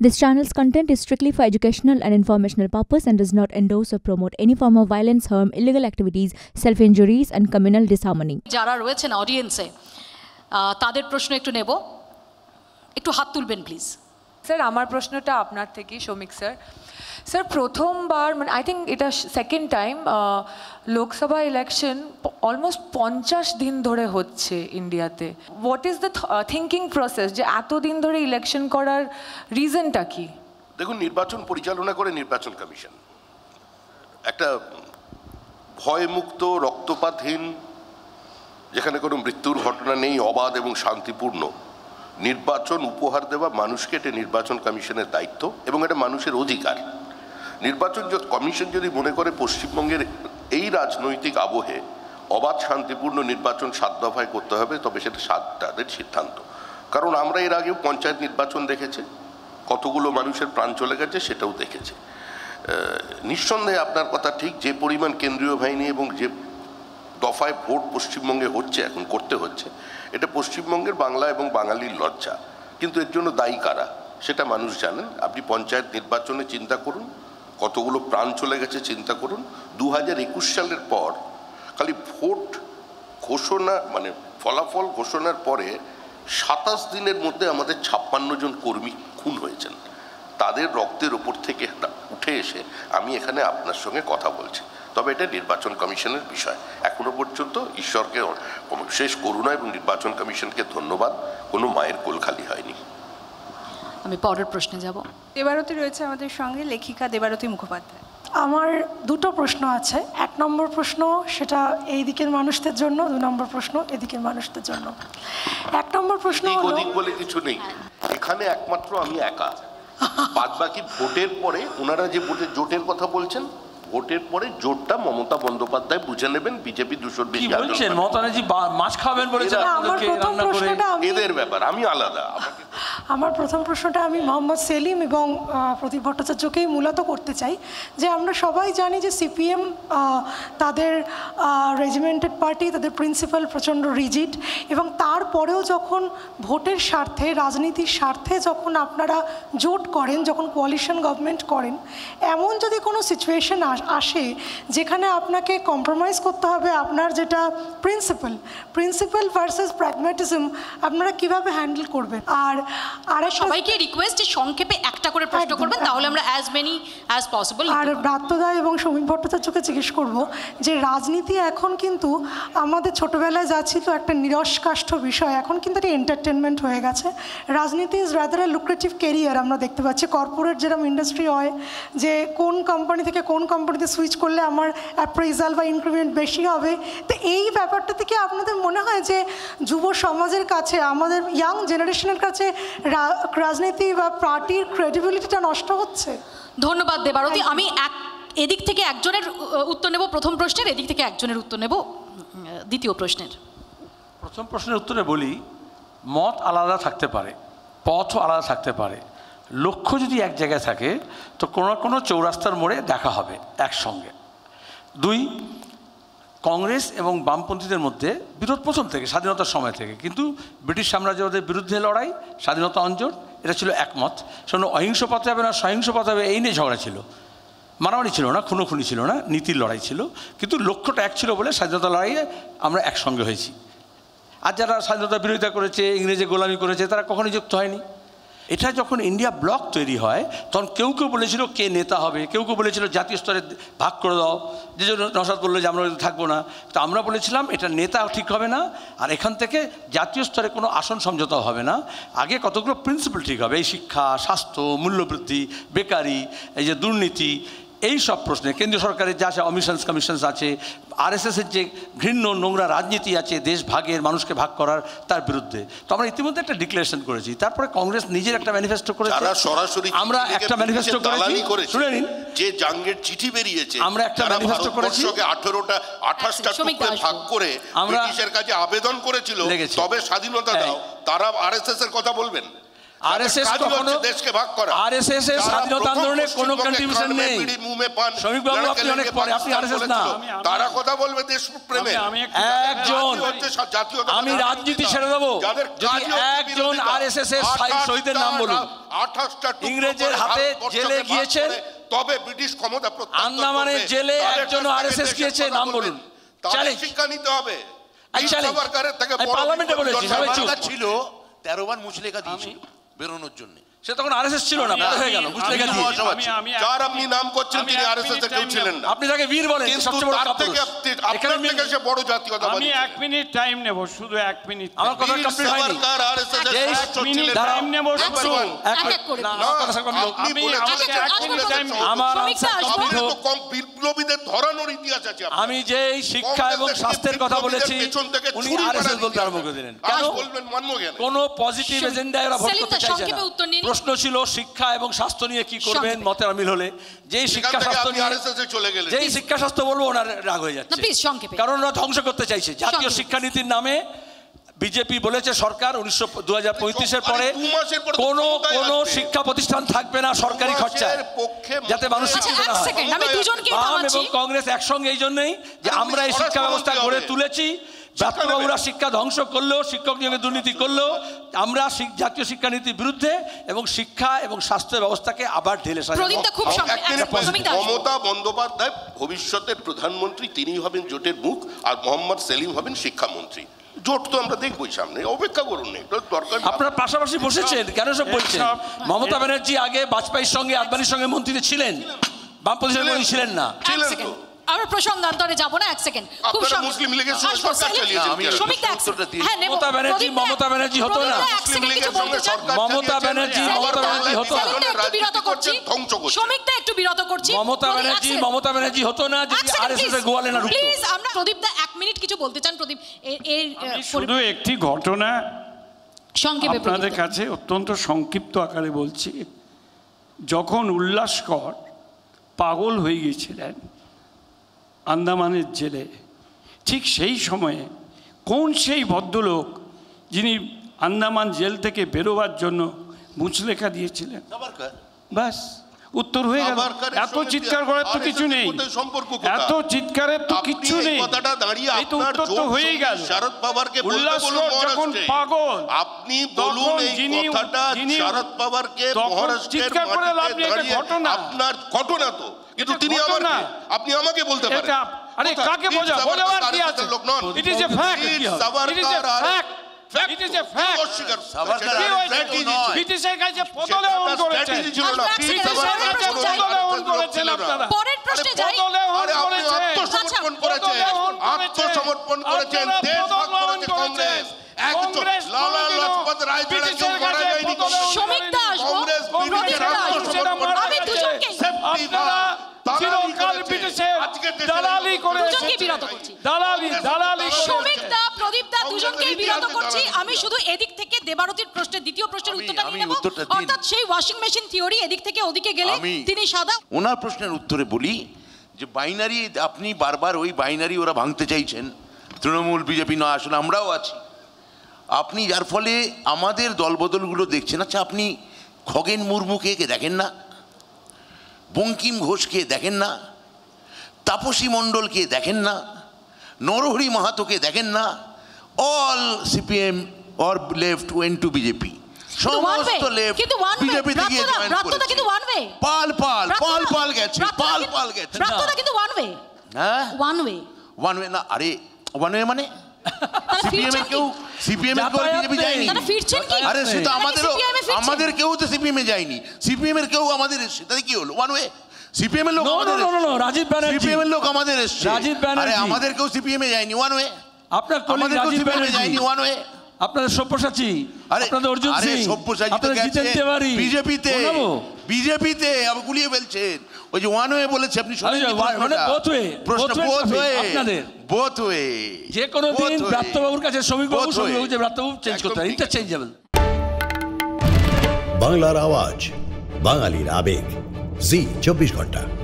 This channel's content is strictly for educational and informational purpose and does not endorse or promote any form of violence, harm, illegal activities, self-injuries and communal disharmony. যারা রয়েছেন অডিয়েন্সে তাদের প্রশ্ন একটু নেব একটু হাত তুলবেন প্লিজ স্যার আমার প্রশ্নটা আপনার থেকেই সৌমিক স্যার স্যার প্রথমবার মানে আই থিঙ্ক এটা second time Lok Sabha election almost পঞ্চাশ দিন ধরে হচ্ছে ইন্ডিয়াতে what is the thinking process যে এতদিন ধরে ইলেকশন করার রিজনটা কি? দেখুন, নির্বাচন পরিচালনা করে নির্বাচন কমিশন। একটা ভয়মুক্ত, রক্তপাতহীন, যেখানে কোনো মৃত্যুর ঘটনা নেই, অবাধ এবং শান্তিপূর্ণ, নির্বাচন উপহার দেওয়া মানুষকে এটা নির্বাচন কমিশনের দায়িত্ব এবং এটা মানুষের অধিকার। নির্বাচন কমিশন যদি মনে করে পশ্চিমবঙ্গের এই রাজনৈতিক আবহে অবাধ শান্তিপূর্ণ নির্বাচন সাত দফায় করতে হবে, তবে সেটা সাত তাদের সিদ্ধান্ত। কারণ আমরা এর আগেও পঞ্চায়েত নির্বাচন দেখেছে, কতগুলো মানুষের প্রাণ চলে গেছে সেটাও দেখেছে। নিঃসন্দেহে আপনার কথা ঠিক, যে পরিমাণ কেন্দ্রীয় বাহিনী এবং যে দফায় ভোট পশ্চিমবঙ্গে হচ্ছে, এখন করতে হচ্ছে, এটা পশ্চিমবঙ্গের বাংলা এবং বাঙালির লজ্জা। কিন্তু এর জন্য দায়ী কারা, সেটা মানুষ জানেন। আপনি পঞ্চায়েত নির্বাচনে চিন্তা করুন কতগুলো প্রাণ চলে গেছে চিন্তা করুন। দু হাজার একুশ সালের পর, খালি ভোট ঘোষণা মানে ফলাফল ঘোষণার পরে সাতাশ দিনের মধ্যে আমাদের ছাপ্পান্ন জন কর্মী খুন হয়েছেন। তাদের রক্তের ওপর থেকে উঠে এসে আমি এখানে আপনার সঙ্গে কথা বলছি। তবে এটা নির্বাচন কমিশনের বিষয়। এখনও পর্যন্ত ঈশ্বরকে শেষ করুণা এবং নির্বাচন কমিশনকে ধন্যবাদ। কোনো মায়ের কোল খালি হয়নি। আমি পরের প্রশ্নে যাব। দেবারতী রয়েছে আমাদের সঙ্গে লেখিকা দেবারতী মুখোপাধ্যায়। আমার দুটো প্রশ্ন আছে। এক নম্বর প্রশ্ন সেটা এই দিকের মানুষদের জন্য দু নম্বর প্রশ্ন এদিকের মানুষদের জন্য। এক নম্বর প্রশ্ন হলো বলে কিছু নেই। এখানে একমাত্র আমি একা। বাদ বাকি ভোটের পরে ওনারা যে ভোটের জোটের কথা বলছেন ভোটের পরে জোটটা মমতা বন্দ্যোপাধ্যায় বুঝে নেবেন বিজেপি দুশোর বেশি বলছেন? মমতা মাছ খাবেন বলেছেন এদের ব্যাপার আমি আলাদা। আমার প্রথম প্রশ্নটা আমি মোহাম্মদ সেলিম এবং প্রদীপ ভট্টাচার্যকেই মূলত করতে চাই যে আমরা সবাই জানি যে সিপিএম তাদের রেজিমেন্টেড পার্টি তাদের প্রিন্সিপাল প্রচণ্ড রিজিড এবং তারপরেও যখন ভোটের স্বার্থে, রাজনীতির স্বার্থে যখন আপনারা জোট করেন, যখন কোয়ালিশন গভর্নমেন্ট করেন, এমন যদি কোনো সিচুয়েশন আসে যেখানে আপনাকে কম্প্রোমাইজ করতে হবে আপনার যেটা প্রিন্সিপাল প্রিন্সিপাল ভার্সেস প্র্যাগম্যাটিজম আপনারা কীভাবে হ্যান্ডেল করবেন? আর আর সবাইকে রিকোয়েস্ট সংক্ষেপে একটা করে প্রশ্ন করবেন তাহলে আমরা অ্যাজ মেনি অ্যাজ পসিবল আর ব্রাত্যদা এবং সমীপ ভট্টাচার্যকে জিজ্ঞেস করব যে রাজনীতি এখন কিন্তু আমাদের ছোটবেলায় যা ছিল একটা নিরস্কাষ্ঠ বিষয় এখন কিন্তু এটা এন্টারটেনমেন্ট হয়ে গেছে। রাজনীতি is rather a lucrative career আমরা দেখতে পাচ্ছি। কর্পোরেট যেরকম ইন্ডাস্ট্রি হয় যে কোন কোম্পানি থেকে কোন কোম্পানিতে সুইচ করলে আমার অ্যাপ্রেজাল বা ইনক্রিমেন্ট বেশি হবে তো এই ব্যাপারটা থেকে আপনাদের মনে হয় যে যুব সমাজের কাছে আমাদের ইয়াং জেনারেশনের কাছে রাজনীতি বা পার্টির ক্রেডিবিলিটিটা নষ্ট হচ্ছে? ধন্যবাদ দেবারতী আমি এক এদিক থেকে একজনের উত্তর নেব প্রথম প্রশ্নের এদিক থেকে একজনের উত্তর নেব দ্বিতীয় প্রশ্নের। প্রথম প্রশ্নের উত্তরে বলি মত আলাদা থাকতে পারে পথও আলাদা থাকতে পারে। লক্ষ্য যদি এক জায়গায় থাকে তো কোনো কোনো চৌরাস্তার মোড়ে দেখা হবে একসঙ্গে। দুই কংগ্রেস এবং বামপন্থীদের মধ্যে বিরোধ প্রথম থেকে, স্বাধীনতার সময় থেকে। কিন্তু ব্রিটিশ সাম্রাজ্যবাদের বিরুদ্ধে লড়াই, স্বাধীনতা অঞ্চল, এটা ছিল একমত। সেজন্য অহিংস পথে হবে না, সহিংস পথে হবে এই নিয়ে ঝগড়া ছিল। মারামারি ছিল না, খুনোখুনি ছিল না, নীতির লড়াই ছিল। কিন্তু লক্ষ্যটা এক ছিল বলে স্বাধীনতা লড়াইয়ে আমরা একসঙ্গে হয়েছি। আর যারা স্বাধীনতা বিরোধিতা করেছে, ইংরেজি গোলামি করেছে, তারা কখনোই যুক্ত হয়নি। এটা যখন ইন্ডিয়া ব্লক তৈরি হয়, তখন কেউ কেউ বলেছিল কে নেতা হবে, কেউ কেউ বলেছিল জাতীয় স্তরে ভাগ করে দাও। যে জন্য নসাদ বলল যে আমরা থাকব না। তো আমরা বলেছিলাম এটা নেতা ঠিক হবে না, আর এখান থেকে জাতীয় স্তরে কোনো আসন সমঝোতা হবে না। আগে কতগুলো প্রিন্সিপাল ঠিক হবে? এই শিক্ষা, স্বাস্থ্য, মূল্যবৃদ্ধি, বেকারি, এই যে দুর্নীতি এই সব প্রশ্নে কেন্দ্রীয় সরকারের যা আছে অমিশনস কমিশনস আছে আরএসএসের যে ঘৃণ্য নোংরা রাজনীতি আছে দেশ ভাগের মানুষকে ভাগ করার তার বিরুদ্ধে। তো আমরা ইতিমধ্যে একটা ডিক্লারেশন করেছি। তারপরে কংগ্রেস নিজের একটা ম্যানিফেস্টো করেছে। সরাসরি আমরা একটা ম্যানিফেস্টো করেছি। শুনে নিন। যে জাঙ্গের চিঠি বেরিয়েছে আমরা একটা ম্যানিফেস্টো করেছি। 18টা 28টা টুকরে ভাগ করে আমরা ব্রিটিশের কাছে আবেদন করেছিল তবে স্বাধীনতা দাও। তারা আরএসএস এর কথা বলবেন? আরএসএস কখনো দেশকে ভাগ করা আরএসএস এর স্বাধীনতা আন্দোলনে কোনো কন্ট্রিবিউশন নেই বিড়ি মুমে পান, শ্রমিকবাবু, যারা আপনি অনেক পরে, আপনি পাকিস্তান না। তারা কথা বলবে দেশপ্রেমে আমি- আমি একজন আমি রাজনীতি ছেড়ে দেবো যদি একজন এর শহীদ- 28টা শহীদের নাম বলুন। 28টা ইংরেজের হাতে জেলে ভাগ গিয়েছেন। তবে ব্রিটিশ ক্ষমতা করবে। জেলে একজন থেকে RSS দেশের গিয়েছে, নাম বলুন। চ্যালেঞ্জ। শিক্ষা নিতে হবে। থেকে পার্লামেন্টে বলেছি, ছিল তেরো বার মুচলেখা দিয়েছিল বেরোনোর জন্য। সে তখন আরএসএস ছিল না পরে হয়ে গেল ছিল। আমি যার আপনি নাম করছেন তিনি আরএসএস মিনিট এর কেউ ছিলেন না আপনি তাকে বীর বলেন কিন্তু সবচেয়ে বড় কাপুরুষ। থেকে আপনার থেকে সে বড় জাতীয়তাবাদী আমি এক মিনিট টাইম নেব শুধু এক মিনিট আমার কথা কমপ্লিট হয়নি সাভারকার RSS এর যেই মিনিট। টাইম নেব শুধু এক এক এক করে না, আমার কথা কমপ্লিট হোক। আপনি বলেছেন আমাকে যে এক মিনিট time সদস্য। আমার আনসার আপনি কমপ্লিট তো হোক। কম বিপ্লবীদের ধরানোর ইতিহাস আছে আমি যে এই শিক্ষা এবং স্বাস্থ্যের কথা বলেছি উনি আরএসএস বলতে আরম্ভ করে দিলেন কেন বলবেন মানবো কেন? কোনো পজিটিভ এজেন্ডায় ওরা ভোট করতে চাইছে না। প্রশ্ন ছিল শিক্ষা এবং স্বাস্থ্য নিয়ে কি করবেন? মতের মিল হলে যেই শিক্ষা স্বাস্থ্য নিয়ে চলে গেলেন। যেই শিক্ষা স্বাস্থ্য বলব ওনার রাগ হয়ে না, যাচ্ছে সংক্ষেপে। কারণ ওরা ধ্বংস করতে চাইছে। জাতীয়। শিক্ষানীতির নামে বিজেপি বলেছে সরকার উনিশশো দু হাজার আরে পরে দু মাসের পরে কোনো কোনো শিক্ষা প্রতিষ্ঠান থাকবে না সরকারি দু খরচায় যাতে মানুষ আচ্ছা শিক্ষিত না হয়। বাম এবং কংগ্রেস একসঙ্গে এই জন্যই যে আমরা এই শিক্ষা ব্যবস্থা গড়ে তুলেছি ব্রাত্যবাবুরা শিক্ষা ধ্বংস করল শিক্ষক নিয়োগে দুর্নীতি করল আমরা জাতীয় শিক্ষানীতির বিরুদ্ধে এবং শিক্ষা এবং স্বাস্থ্য ব্যবস্থাকে আবার ঢেলে আসব। মমতা বন্দ্যোপাধ্যায় ভবিষ্যতের প্রধানমন্ত্রী তিনি হবেন জোটের মুখ আর মোহাম্মদ সেলিম হবেন শিক্ষামন্ত্রী। জোট তো আমরা দেখবই সামনে অপেক্ষা করুন দরকার আপনারা পাশাপাশি বসেছেন কেন সব বলছেন? মমতা ব্যানার্জি আগে বাজপেয়ীর সঙ্গে আদবানির সঙ্গে মন্ত্রীতে ছিলেন। বামপন্থী ছিলেন। না। ছিলেন তো। আমরা প্রসঙ্গান্তরে যাব না এক সেকেন্ড খুব মুসলিম লীগের সরকার এক উত্তরটা দিন। হ্যাঁ মমতা ব্যানার্জি- মমতা ব্যানার্জি হতো না। মুসলিম সেকেন্ড কিছু লীগের বলতে সঙ্গে সরকার মমতা ব্যানার্জি, মমতা ব্যানার্জি হতো না। একটু বিরত করছি। শ্রমিকদা একটু বিরত করছি। মমতা ব্যানার্জি মমতা ব্যানার্জি হতো না যদি আরএসএস এর গোয়ালে না Please, আমরা প্রদীপদা এক মিনিট কিছু বলতে চান প্রদীপ আহ, শুধু একটি ঘটনা সংক্ষেপে আপনাদের কাছে অত্যন্ত সংক্ষিপ্ত আকারে বলছি। যখন উল্লাসকর পাগল হয়ে গিয়েছিলেন আন্দামানের জেলে। ঠিক সেই সময়ে কোন সেই ভদ্রলোক যিনি আন্দামান জেল থেকে বেরোবার জন্য মুচলেখা দিয়েছিলেন? ব্যাস উত্তর হয়ে গেল। এত চিৎকার করার তো কিছু নেই? এত চিৎকারের তো কিছু নেই। কথাটা দাঁড়িয়ে এই উত্তর তো হয়েই গেল। শরদ পাওয়ারকে যখন পাগল। আপনি বলুন এই যিনি- কথাটা শরদ পাওয়ারকে চিৎকার করে লাভ নেই, ঘটনা। আপনার ঘটনা তো। কিন্তু তিনি আমার। কে? আপনি আমাকে বলতে পারেন। এটা আরে কাকে বোঝা বোঝাবার কি আছে? লোক নন। It is a fact. It is a fact it is a fact অস্বীকার সাভারকার কি সেটা হয়েছে? strategy নয়। ছিল। ব্রিটিশের কাছে সেটা পদলেহন করেছেন না। করেছেন আপনারা। পরের প্রশ্নে যাই আরে আপনি আত্মসমর্পণ আচ্ছা, করেছেন। আত্মসমর্পণ করেছেন। দেশ ভাগ করেছে কংগ্রেস। একজন কংগ্রেস লালা লাজপত রায় ছাড়া কেউ ব্রিটিশের মারা কাছে যায়নি পদলেহন শ্রমিকদা আসব কংগ্রেস প্রদীপদা ব্রিটিশের আসব আত্মসমর্পণ আমি করেছে। দুজনকেই সেফটি আপনারা দালালি চিরকাল করেছে। ব্রিটিশের আজকে দেশের দালালি করে দুজনকেই এসেছে। বিরত করছি। দালালি দালালি করে শ্রমিকদা প্রদীপদা কংগ্রেসের দুজনকেই বিরত করছি। আমি শুধু এদিক থেকে দেবারতির প্রশ্নের দ্বিতীয় প্রশ্নের উত্তরটা আমি নিয়ে নেব। উত্তরটা অর্থাৎ সেই ওয়াশিং মেশিন থিওরি এদিক থেকে ওদিকে গেলে তিনি সাদা ওনার প্রশ্নের উত্তরে বলি যে বাইনারি আপনি বারবার ওই বাইনারি ওরা ভাঙতে চাইছেন। তৃণমূল বিজেপি না আসলে আমরাও আছি। আপনি যার ফলে আমাদের দলবদলগুলো দেখছেন। আচ্ছা আপনি খগেন মুর্মুকে কে দেখেন না? বঙ্কিম ঘোষকে দেখেন না? তাপসী মণ্ডলকে দেখেন না নরহরি মাহাতোকে দেখেন না all CPM or left went to BJP সমস্ত লেফট বিজেপিতে গিয়ে জয়েন করেছে। পাল পাল পাল পাল গেছে পাল পাল গেছে। কিন্তু ওয়ান ওয়ে হ্যাঁ? ওয়ান ওয়ে ওয়ান ওয়ে না আরে ওয়ান ওয়ে মানে? সিপিএম এর কেউ সিপিএম এর কেউ বিজেপি যায়নি। তারা আরে সে তো তারা কি আমাদেরও? আমাদের কেউ তো সিপিএম এ যায়নি। সিপিএম এর কেউ আমাদের তাহলে কি হলো? ওয়ান ওয়ে সিপিএম এর লোক no, no, no, Rajib Banerjee. CPM এর লোক আমাদের এসছে। রাজীব ব্যানার্জি। আরে আমাদের কেউ সিপিএম এ যায়নি ওয়ান ওয়ে আপনার কলিগ রাজীব এ যায়নি ওয়ান ওয়ে আপনাদের সব্যসাচী আপনাদের অর্জুন আরে সিং সব্যসাচী তো আপনাদের গেছে। জিতেন তেওয়ারি। বিজেপিতে শোনাবো? বিজেপিতে আপনি গুলিয়ে ফেলছেন। ওই যে ওয়ান ওয়ে বলেছে আপনি শুনেন মানে প্রশ্ন বোথ ওয়ে আপনাদের। বোথ ওয়ে যে কোনো দিন ব্রাত্যবাবুর কাছে Both way. শ্রমিকবাবু যে ব্রাত্যবাবু চেঞ্জ করতে হয় ইন্টারচেঞ্জেবল বাংলার আওয়াজ বাঙালির আবেগ। जी चौबीस घंटा।